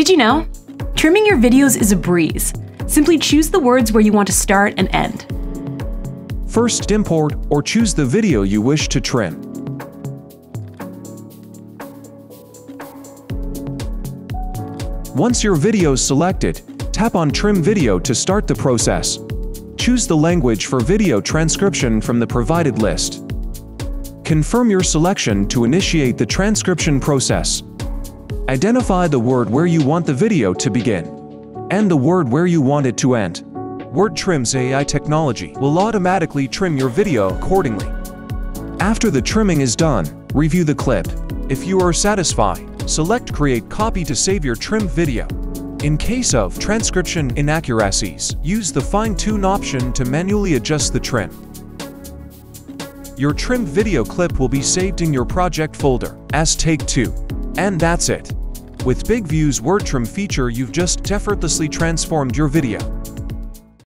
Did you know? Trimming your videos is a breeze. Simply choose the words where you want to start and end. First import or choose the video you wish to trim. Once your video is selected, tap on Trim Video to start the process. Choose the language for video transcription from the provided list. Confirm your selection to initiate the transcription process. Identify the word where you want the video to begin and the word where you want it to end. Word Trim's AI technology will automatically trim your video accordingly. After the trimming is done, review the clip. If you are satisfied, select Create Copy to save your trimmed video. In case of transcription inaccuracies, use the Fine-Tune option to manually adjust the trim. Your trimmed video clip will be saved in your project folder as Take 2. And that's it. With BIGVU's word trim feature you've just effortlessly transformed your video.